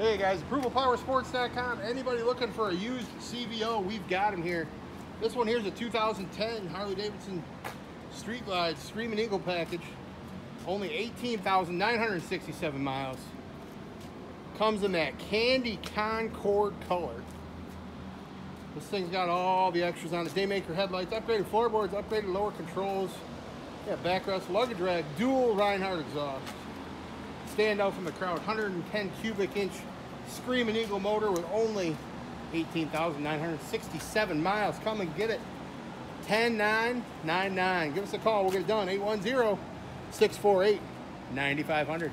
Hey guys, ApprovalPowerSports.com. Anybody looking for a used CVO, we've got them here. This one here is a 2010 Harley Davidson Street Glide Screaming Eagle package. Only 18,967 miles. Comes in that candy Concord color. This thing's got all the extras on it. Daymaker headlights, upgraded floorboards, upgraded lower controls. Yeah, backrest, luggage rack, dual Rinehart exhaust. Stand out from the crowd, 110 cubic inch Screaming Eagle motor with only 18,967 miles. Come and get it. 10999. Give us a call. We'll get it done. 810 648 9500.